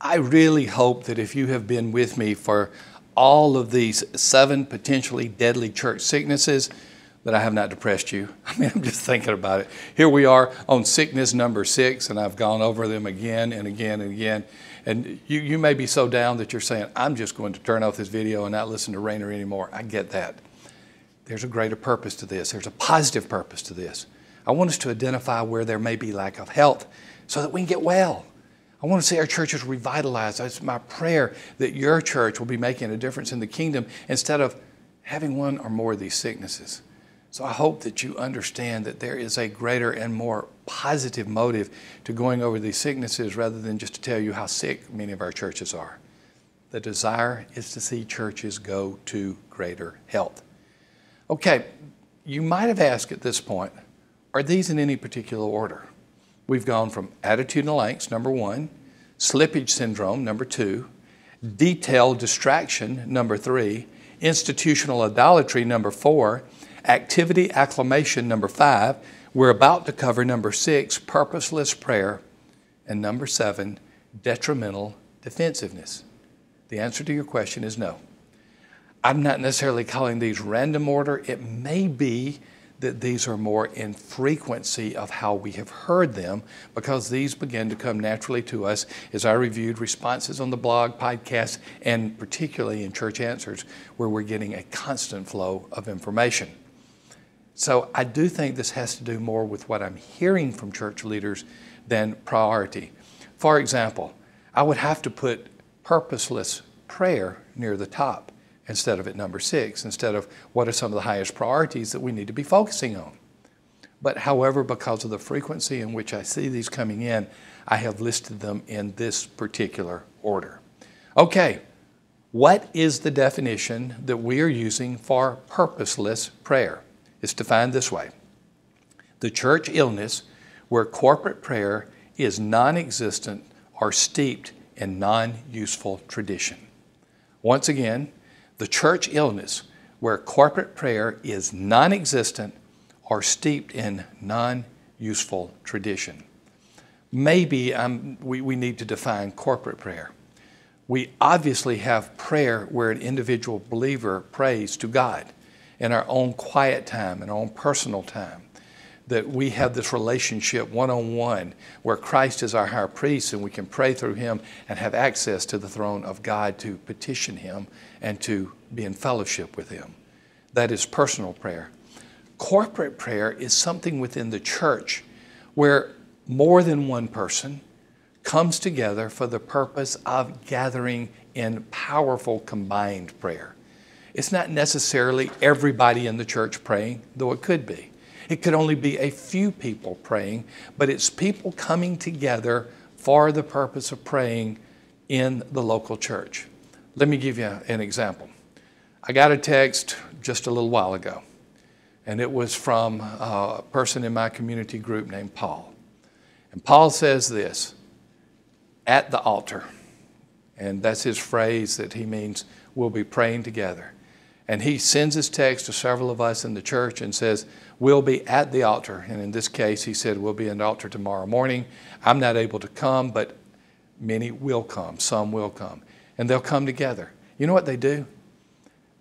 I really hope that if you have been with me for all of these seven potentially deadly church sicknesses, that I have not depressed you. I mean, I'm just thinking about it. Here we are on sickness number six, and I've gone over them again and again and again. And you, you may be so down that you're saying, I'm just going to turn off this video and not listen to Rainer anymore. I get that. There's a greater purpose to this, there's a positive purpose to this. I want us to identify where there may be lack of health so that we can get well. I want to see our churches revitalized. It's my prayer that your church will be making a difference in the kingdom instead of having one or more of these sicknesses. So I hope that you understand that there is a greater and more positive motive to going over these sicknesses rather than just to tell you how sick many of our churches are. The desire is to see churches go to greater health. Okay, you might have asked at this point, are these in any particular order? We've gone from attitudinal angst, number one, slippage syndrome, number two, detailed distraction, number three, institutional idolatry, number four, activity acclimation, number five. We're about to cover number six, purposeless prayer, and number seven, detrimental defensiveness. The answer to your question is no. I'm not necessarily calling these random order. It may be that these are more in frequency of how we have heard them because these begin to come naturally to us as I reviewed responses on the blog, podcast, and particularly in Church Answers, where we're getting a constant flow of information. So I do think this has to do more with what I'm hearing from church leaders than priority. For example, I would have to put purposeless prayer near the top instead of at number six, instead of what are some of the highest priorities that we need to be focusing on. But however, because of the frequency in which I see these coming in, I have listed them in this particular order. Okay, what is the definition that we are using for purposeless prayer? It's defined this way the church illness where corporate prayer is non existent or steeped in non useful tradition. Once again, the church illness where corporate prayer is non existent or steeped in non useful tradition. Maybe um, we, we need to define corporate prayer. We obviously have prayer where an individual believer prays to God in our own quiet time, in our own personal time that we have this relationship one on one where Christ is our high priest and we can pray through him and have access to the throne of God to petition him and to be in fellowship with him. That is personal prayer. Corporate prayer is something within the church where more than one person comes together for the purpose of gathering in powerful combined prayer. It's not necessarily everybody in the church praying, though it could be. It could only be a few people praying, but it's people coming together for the purpose of praying in the local church. Let me give you an example. I got a text just a little while ago, and it was from a person in my community group named Paul. And Paul says this at the altar, and that's his phrase that he means we'll be praying together. And he sends his text to several of us in the church and says, We'll be at the altar. And in this case, he said, We'll be at the altar tomorrow morning. I'm not able to come, but many will come. Some will come. And they'll come together. You know what they do?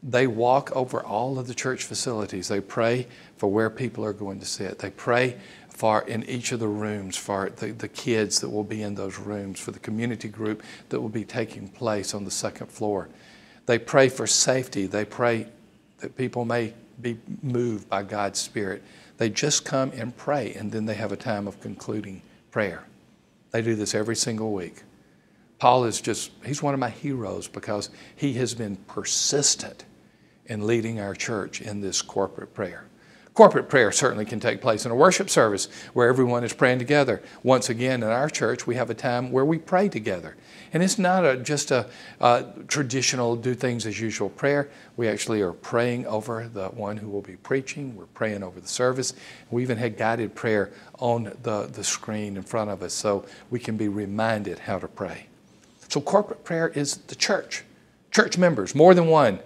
They walk over all of the church facilities. They pray for where people are going to sit. They pray for in each of the rooms for the, the kids that will be in those rooms, for the community group that will be taking place on the second floor. They pray for safety. They pray that people may be moved by God's Spirit. They just come and pray, and then they have a time of concluding prayer. They do this every single week. Paul is just, he's one of my heroes because he has been persistent in leading our church in this corporate prayer. Corporate prayer certainly can take place in a worship service where everyone is praying together. Once again, in our church, we have a time where we pray together. And it's not a, just a, a, traditional do things as usual prayer. We actually are praying over the one who will be preaching. We're praying over the service. We even had guided prayer on the, the screen in front of us so we can be reminded how to pray. So, corporate prayer is the church, church members, more than one,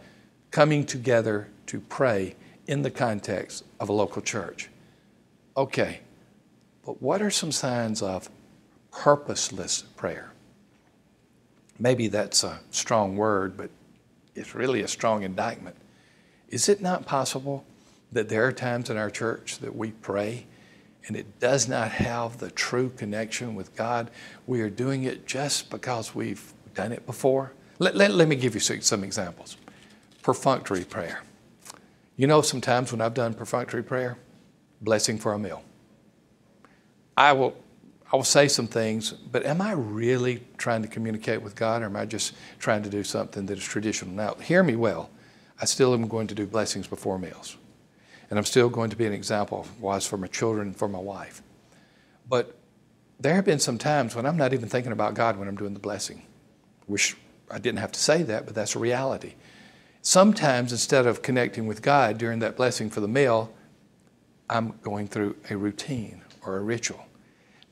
coming together to pray in the context of a local church. Okay, but what are some signs of purposeless prayer? maybe that's a strong word, but it's really a strong indictment. Is it not possible that there are times in our church that we pray and it does not have the true connection with God? We are doing it just because we've done it before. Let, let, let me give you some examples. Perfunctory prayer. You know, sometimes when I've done perfunctory prayer, blessing for a meal. I will I will say some things, but am I really trying to communicate with God or am I just trying to do something that is traditional? Now, hear me well. I still am going to do blessings before meals. And I'm still going to be an example, wise for my children and for my wife. But there have been some times when I'm not even thinking about God when I'm doing the blessing. Wish I didn't have to say that, but that's a reality. Sometimes instead of connecting with God during that blessing for the meal, I'm going through a routine or a ritual.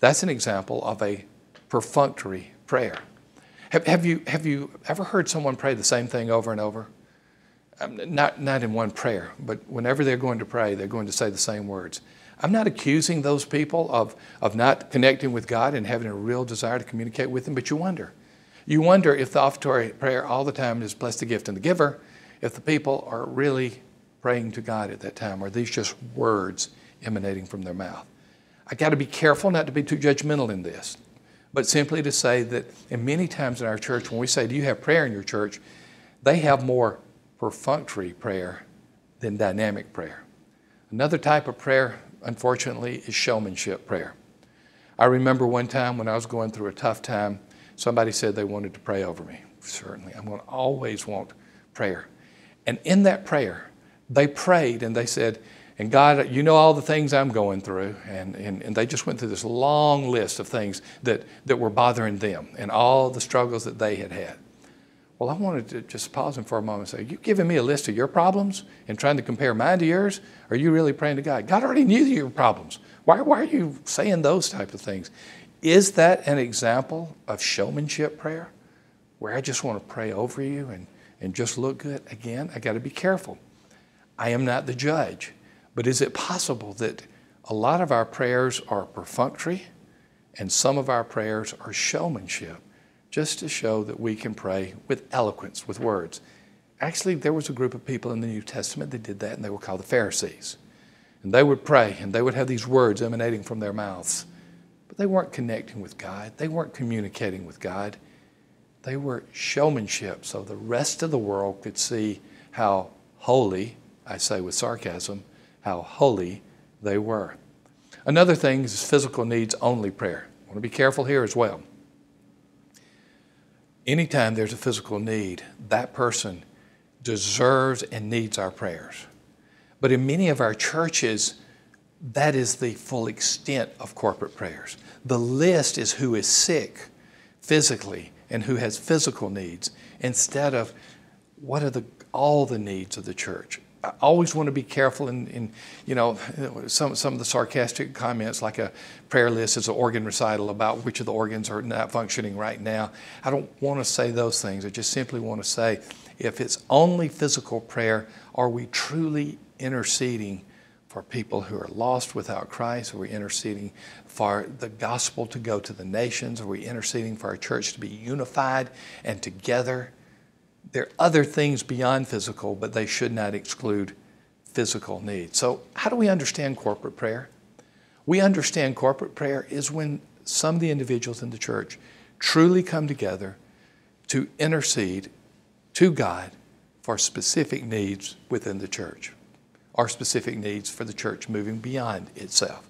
That's an example of a perfunctory prayer. Have, have, you, have you ever heard someone pray the same thing over and over? Um, not, not in one prayer, but whenever they're going to pray, they're going to say the same words. I'm not accusing those people of, of not connecting with God and having a real desire to communicate with Him, but you wonder. You wonder if the offertory prayer all the time is bless the gift and the giver, if the people are really praying to God at that time, are these just words emanating from their mouth? I got to be careful not to be too judgmental in this, but simply to say that, and many times in our church, when we say, Do you have prayer in your church? they have more perfunctory prayer than dynamic prayer. Another type of prayer, unfortunately, is showmanship prayer. I remember one time when I was going through a tough time, somebody said they wanted to pray over me. Certainly, I'm going to always want prayer. And in that prayer, they prayed and they said, and God, you know all the things I'm going through. And, and, and they just went through this long list of things that, that were bothering them and all the struggles that they had had. Well, I wanted to just pause them for a moment and say, You giving me a list of your problems and trying to compare mine to yours? Are you really praying to God? God already knew your problems. Why, why are you saying those type of things? Is that an example of showmanship prayer where I just want to pray over you and, and just look good? Again, I got to be careful. I am not the judge. But is it possible that a lot of our prayers are perfunctory and some of our prayers are showmanship, just to show that we can pray with eloquence, with words? Actually, there was a group of people in the New Testament that did that, and they were called the Pharisees. And they would pray, and they would have these words emanating from their mouths. But they weren't connecting with God, they weren't communicating with God. They were showmanship, so the rest of the world could see how holy, I say with sarcasm, how holy they were. Another thing is physical needs only prayer. I want to be careful here as well. Anytime there's a physical need, that person deserves and needs our prayers. But in many of our churches, that is the full extent of corporate prayers. The list is who is sick physically and who has physical needs instead of what are the, all the needs of the church. I always want to be careful in, in, you know, some, some of the sarcastic comments like a prayer list is an organ recital about which of the organs are not functioning right now. I don't want to say those things. I just simply want to say if it's only physical prayer, are we truly interceding for people who are lost without Christ? Are we interceding for the gospel to go to the nations? Are we interceding for our church to be unified and together? There are other things beyond physical, but they should not exclude physical needs. So, how do we understand corporate prayer? We understand corporate prayer is when some of the individuals in the church truly come together to intercede to God for specific needs within the church, or specific needs for the church moving beyond itself.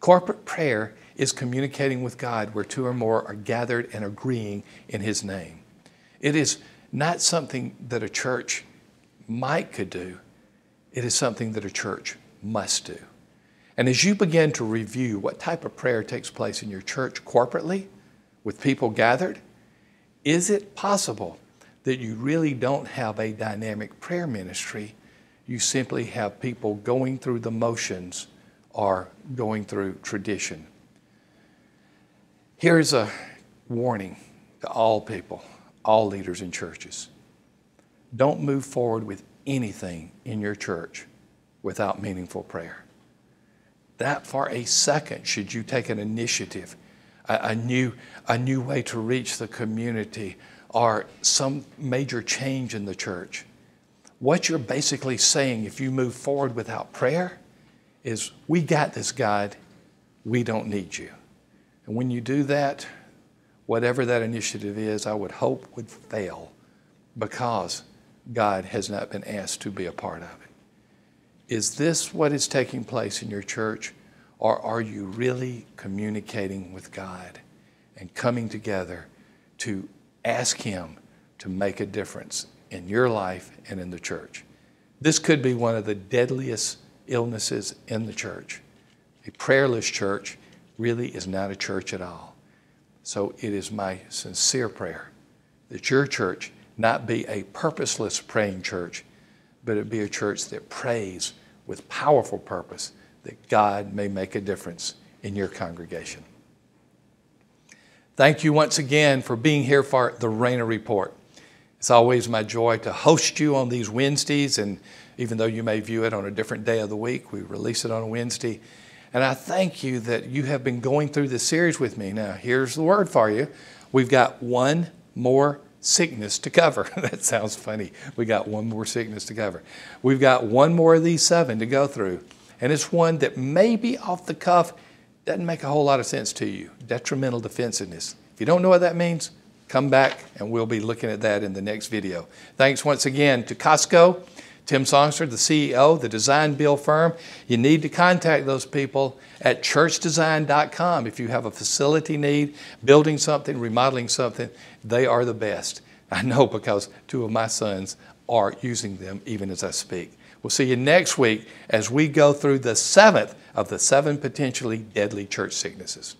Corporate prayer is communicating with God where two or more are gathered and agreeing in His name. It is not something that a church might could do. It is something that a church must do. And as you begin to review what type of prayer takes place in your church corporately, with people gathered, is it possible that you really don't have a dynamic prayer ministry? You simply have people going through the motions or going through tradition. Here's a warning to all people all leaders in churches. Don't move forward with anything in your church without meaningful prayer. That for a second, should you take an initiative, a, a, new, a new way to reach the community, or some major change in the church, what you're basically saying if you move forward without prayer is, We got this, God. We don't need you. And when you do that, whatever that initiative is, I would hope would fail because God has not been asked to be a part of it. Is this what is taking place in your church? Or are you really communicating with God and coming together to ask Him to make a difference in your life and in the church? This could be one of the deadliest illnesses in the church. A prayerless church really is not a church at all. So it is my sincere prayer that your church not be a purposeless praying church, but it be a church that prays with powerful purpose that God may make a difference in your congregation. Thank you once again for being here for the Rainer Report. It's always my joy to host you on these Wednesdays, and even though you may view it on a different day of the week, we release it on a Wednesday. And I thank you that you have been going through this series with me. Now, here's the word for you. We've got one more sickness to cover. that sounds funny. We got one more sickness to cover. We've got one more of these seven to go through. And it's one that maybe off the cuff doesn't make a whole lot of sense to you detrimental defensiveness. If you don't know what that means, come back and we'll be looking at that in the next video. Thanks once again to Costco, Tim Songster, the CEO, the design build firm. You need to contact those people at churchdesign.com if you have a facility need, building something, remodeling something. They are the best. I know because two of my sons are using them even as I speak. We'll see you next week as we go through the seventh of the seven potentially deadly church sicknesses.